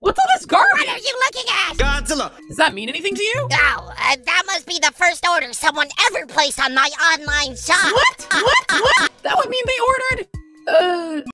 What is all this garbage? What are you looking at? Godzilla. Does that mean anything to you? No, uh, that must be the first order someone ever placed on my online shop. What? What? What? That would mean they ordered. Uh.